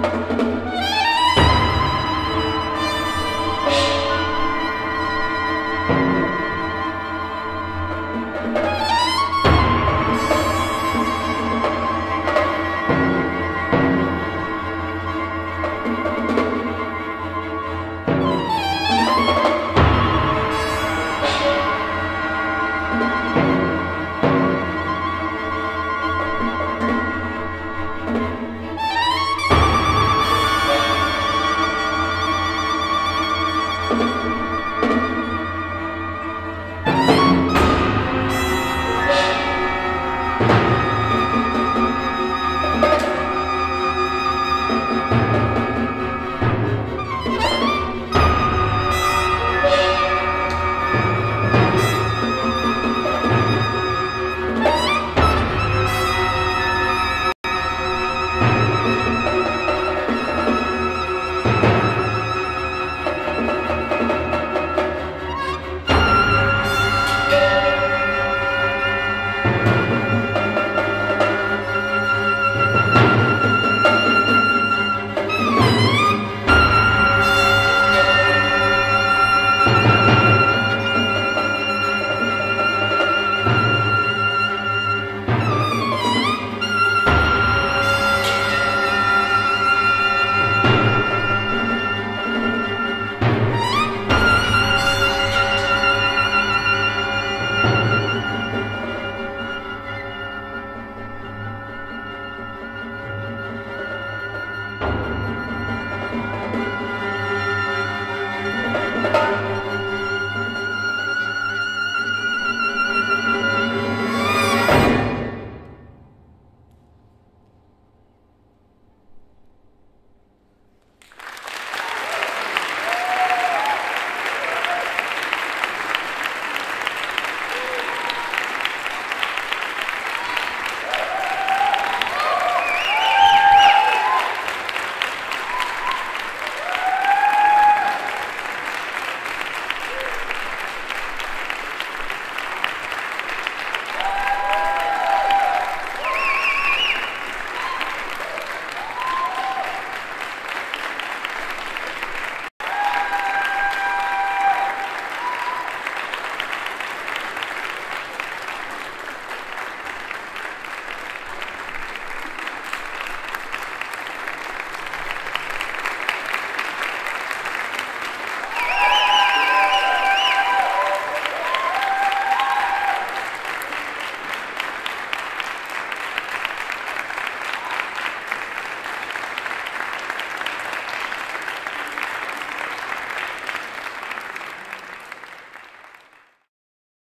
Yeah!